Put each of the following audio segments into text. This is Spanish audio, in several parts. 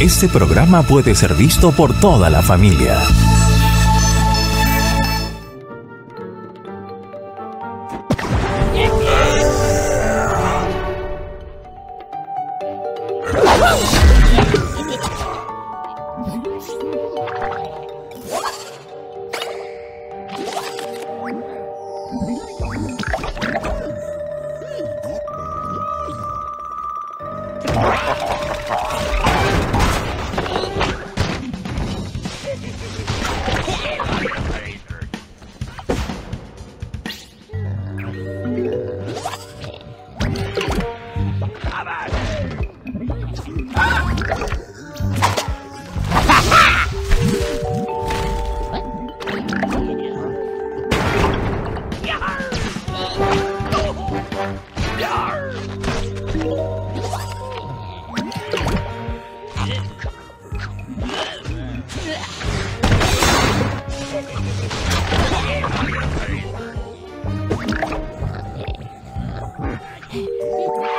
Este programa puede ser visto por toda la familia. いくら?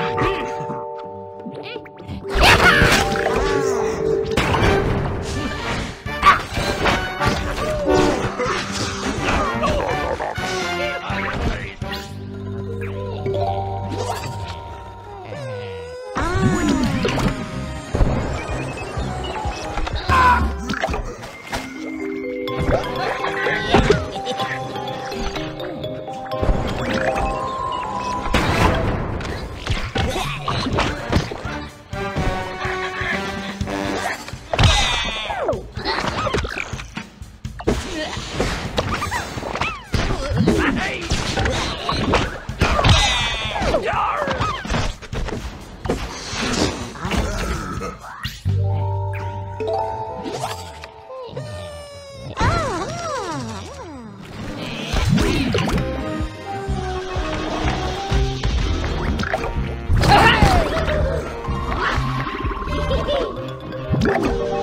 you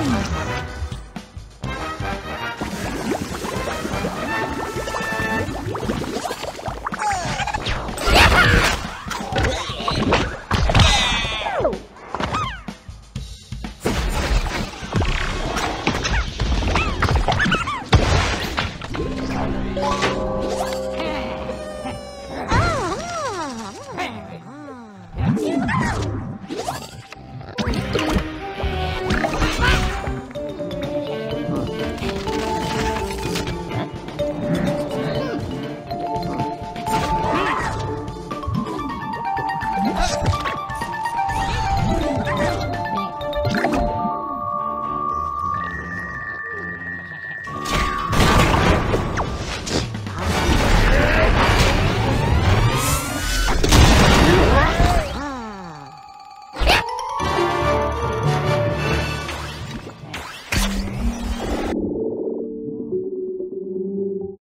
Oh, my God.